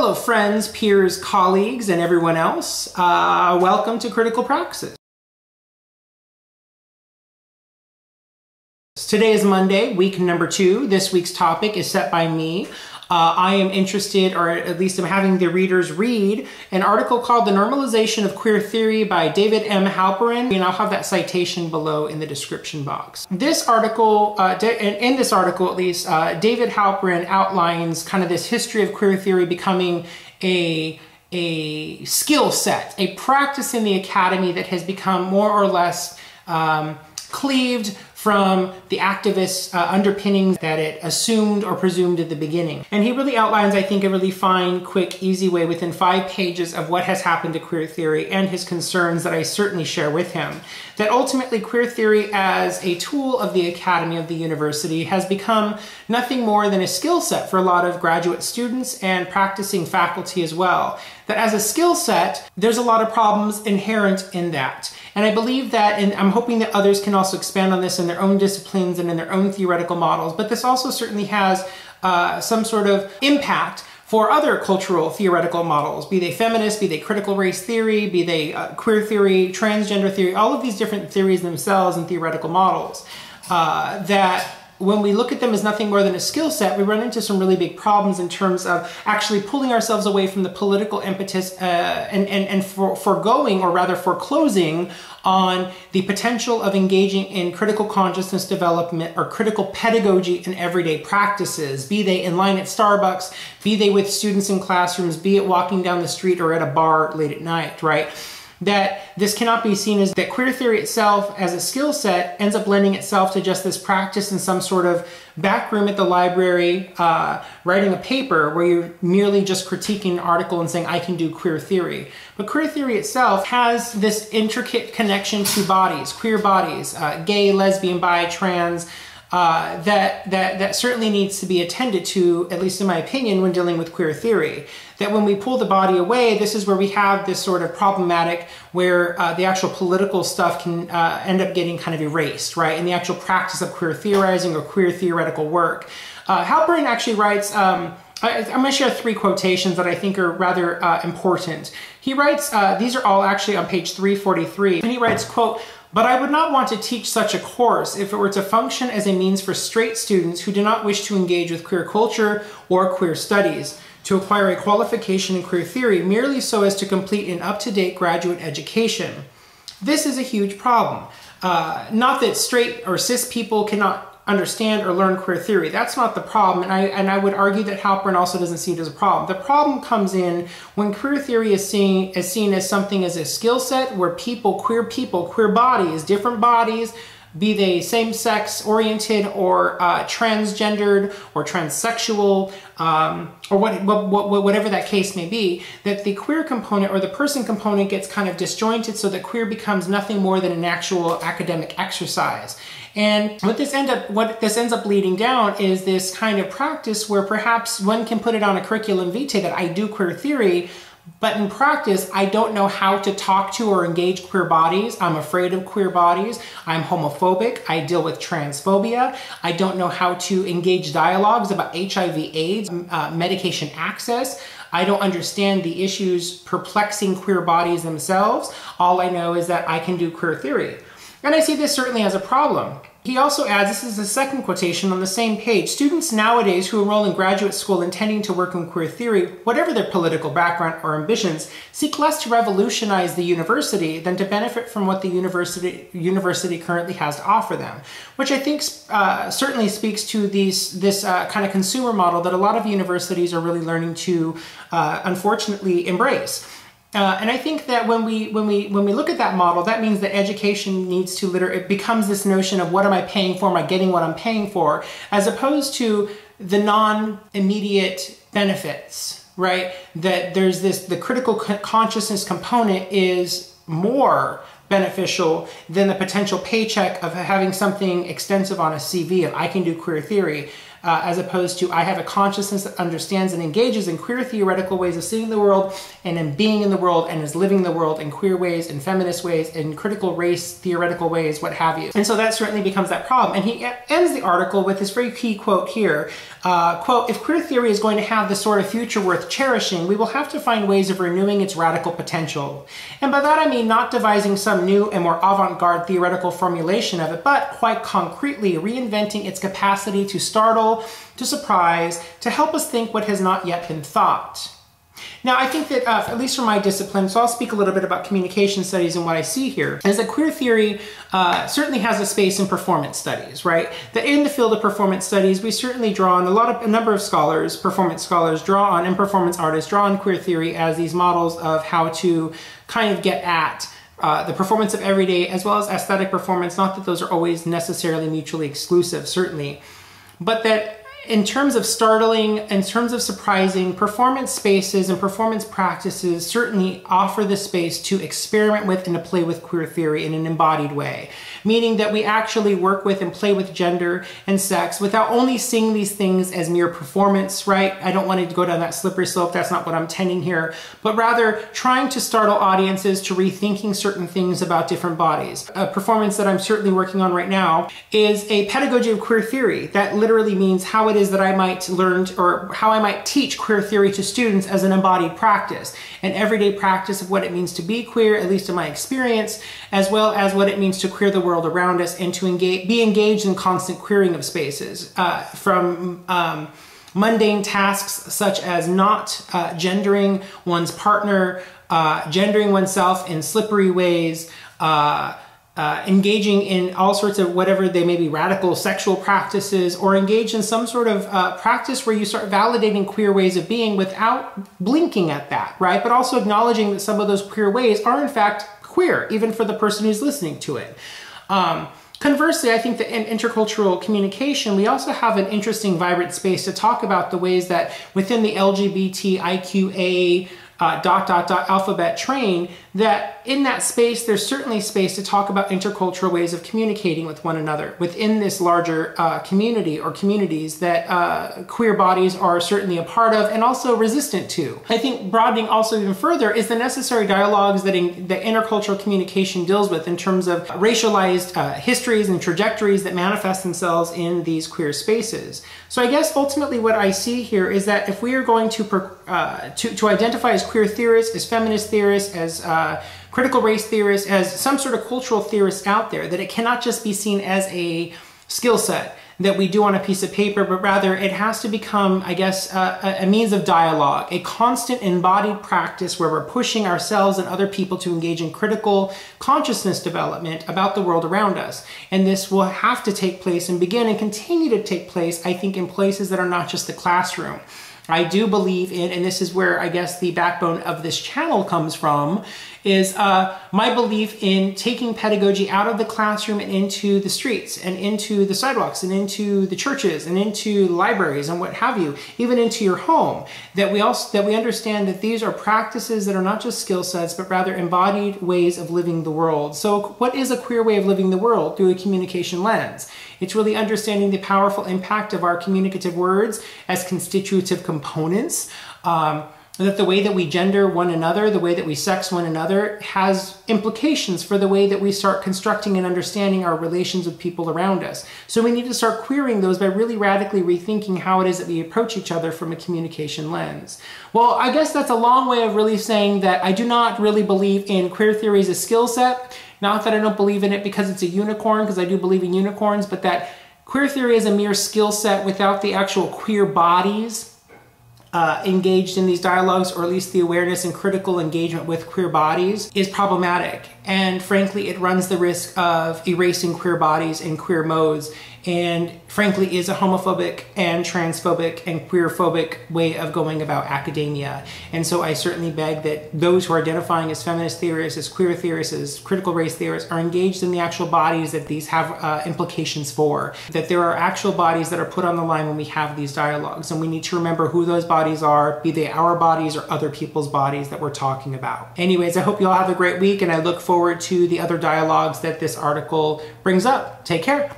Hello, friends, peers, colleagues, and everyone else. Uh, welcome to Critical Praxis. Today is Monday, week number two. This week's topic is set by me. Uh, I am interested, or at least I'm having the readers read, an article called The Normalization of Queer Theory by David M. Halperin, and I'll have that citation below in the description box. This article, uh, in this article at least, uh, David Halperin outlines kind of this history of queer theory becoming a a skill set, a practice in the academy that has become more or less um, cleaved from the activist uh, underpinnings that it assumed or presumed at the beginning. And he really outlines, I think, a really fine, quick, easy way within five pages of what has happened to queer theory and his concerns that I certainly share with him. That ultimately queer theory as a tool of the academy of the university has become nothing more than a skill set for a lot of graduate students and practicing faculty as well. That as a skill set, there's a lot of problems inherent in that. And I believe that, and I'm hoping that others can also expand on this in their own disciplines and in their own theoretical models, but this also certainly has uh, some sort of impact for other cultural theoretical models, be they feminist, be they critical race theory, be they uh, queer theory, transgender theory, all of these different theories themselves and theoretical models uh, that when we look at them as nothing more than a skill set, we run into some really big problems in terms of actually pulling ourselves away from the political impetus uh, and, and, and for, foregoing, or rather foreclosing, on the potential of engaging in critical consciousness development or critical pedagogy in everyday practices, be they in line at Starbucks, be they with students in classrooms, be it walking down the street or at a bar late at night, right? That this cannot be seen as that queer theory itself as a skill set ends up lending itself to just this practice in some sort of back room at the library uh, writing a paper where you're merely just critiquing an article and saying I can do queer theory. But queer theory itself has this intricate connection to bodies, queer bodies, uh, gay, lesbian, bi, trans, uh, that, that, that certainly needs to be attended to, at least in my opinion, when dealing with queer theory. That when we pull the body away, this is where we have this sort of problematic where uh, the actual political stuff can uh, end up getting kind of erased, right? In the actual practice of queer theorizing or queer theoretical work. Uh, Halperin actually writes, um, I, am going to share three quotations that I think are rather uh, important. He writes, uh, these are all actually on page 343, and he writes, quote, but I would not want to teach such a course if it were to function as a means for straight students who do not wish to engage with queer culture or queer studies, to acquire a qualification in queer theory merely so as to complete an up-to-date graduate education. This is a huge problem. Uh, not that straight or cis people cannot understand or learn queer theory. That's not the problem, and I, and I would argue that Halperin also doesn't see it as a problem. The problem comes in when queer theory is seen, is seen as something as a skill set where people, queer people, queer bodies, different bodies, be they same-sex oriented or uh, transgendered or transsexual um, or what, what, what, whatever that case may be, that the queer component or the person component gets kind of disjointed so that queer becomes nothing more than an actual academic exercise. And what this end up what this ends up leading down is this kind of practice where perhaps one can put it on a curriculum vitae that I do queer theory, but in practice, I don't know how to talk to or engage queer bodies. I'm afraid of queer bodies. I'm homophobic. I deal with transphobia. I don't know how to engage dialogues about HIV AIDS, uh, medication access. I don't understand the issues perplexing queer bodies themselves. All I know is that I can do queer theory. And I see this certainly as a problem. He also adds, this is the second quotation on the same page, students nowadays who enroll in graduate school intending to work in queer theory, whatever their political background or ambitions, seek less to revolutionize the university than to benefit from what the university, university currently has to offer them, which I think uh, certainly speaks to these, this uh, kind of consumer model that a lot of universities are really learning to, uh, unfortunately, embrace. Uh, and I think that when we when we when we look at that model, that means that education needs to literally it becomes this notion of what am I paying for? Am I getting what I'm paying for? As opposed to the non-immediate benefits, right? That there's this the critical consciousness component is more beneficial than the potential paycheck of having something extensive on a CV of I can do queer theory. Uh, as opposed to I have a consciousness that understands and engages in queer theoretical ways of seeing the world and in being in the world and is living the world in queer ways, in feminist ways, in critical race theoretical ways, what have you. And so that certainly becomes that problem. And he ends the article with this very key quote here. Uh, quote, if queer theory is going to have the sort of future worth cherishing, we will have to find ways of renewing its radical potential. And by that I mean not devising some new and more avant-garde theoretical formulation of it, but quite concretely reinventing its capacity to startle, to surprise, to help us think what has not yet been thought. Now, I think that, uh, at least for my discipline, so I'll speak a little bit about communication studies and what I see here, is that queer theory uh, certainly has a space in performance studies, right? That in the field of performance studies, we certainly draw on a lot of, a number of scholars, performance scholars, draw on, and performance artists, draw on queer theory as these models of how to kind of get at uh, the performance of everyday as well as aesthetic performance, not that those are always necessarily mutually exclusive, certainly, but that in terms of startling, in terms of surprising, performance spaces and performance practices certainly offer the space to experiment with and to play with queer theory in an embodied way. Meaning that we actually work with and play with gender and sex without only seeing these things as mere performance, right? I don't want to go down that slippery slope, that's not what I'm tending here, but rather trying to startle audiences to rethinking certain things about different bodies. A performance that I'm certainly working on right now is a pedagogy of queer theory. That literally means how it is that I might learn or how I might teach queer theory to students as an embodied practice, an everyday practice of what it means to be queer, at least in my experience, as well as what it means to queer the world around us and to engage, be engaged in constant queering of spaces uh, from um, mundane tasks such as not uh, gendering one's partner, uh, gendering oneself in slippery ways, uh, uh, engaging in all sorts of whatever they may be radical sexual practices or engage in some sort of uh, practice where you start validating queer ways of being without blinking at that, right? But also acknowledging that some of those queer ways are in fact queer, even for the person who's listening to it. Um, Conversely, I think that in intercultural communication, we also have an interesting, vibrant space to talk about the ways that within the LGBTIQA uh, dot dot dot alphabet train that in that space there's certainly space to talk about intercultural ways of communicating with one another within this larger uh, community or communities that uh, queer bodies are certainly a part of and also resistant to. I think broadening also even further is the necessary dialogues that, in, that intercultural communication deals with in terms of racialized uh, histories and trajectories that manifest themselves in these queer spaces. So I guess ultimately what I see here is that if we are going to, uh, to, to identify as queer theorists, as feminist theorists, as uh, critical race theorists, as some sort of cultural theorists out there, that it cannot just be seen as a skill set that we do on a piece of paper, but rather it has to become, I guess, uh, a means of dialogue, a constant embodied practice where we're pushing ourselves and other people to engage in critical consciousness development about the world around us. And this will have to take place and begin and continue to take place, I think, in places that are not just the classroom. I do believe in, and this is where I guess the backbone of this channel comes from, is uh, my belief in taking pedagogy out of the classroom and into the streets and into the sidewalks and into the churches and into libraries and what have you, even into your home. That we also that we understand that these are practices that are not just skill sets, but rather embodied ways of living the world. So, what is a queer way of living the world through a communication lens? It's really understanding the powerful impact of our communicative words as constitutive components. Um, that the way that we gender one another, the way that we sex one another, has implications for the way that we start constructing and understanding our relations with people around us. So we need to start queering those by really radically rethinking how it is that we approach each other from a communication lens. Well, I guess that's a long way of really saying that I do not really believe in queer theory as a skill set. Not that I don't believe in it because it's a unicorn, because I do believe in unicorns, but that queer theory is a mere skill set without the actual queer bodies uh, engaged in these dialogues, or at least the awareness and critical engagement with queer bodies, is problematic. And frankly, it runs the risk of erasing queer bodies and queer modes and frankly is a homophobic and transphobic and queerphobic way of going about academia. And so I certainly beg that those who are identifying as feminist theorists, as queer theorists, as critical race theorists are engaged in the actual bodies that these have uh, implications for. That there are actual bodies that are put on the line when we have these dialogues. And we need to remember who those bodies are, be they our bodies or other people's bodies that we're talking about. Anyways, I hope you all have a great week and I look forward to the other dialogues that this article brings up. Take care.